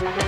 Bye.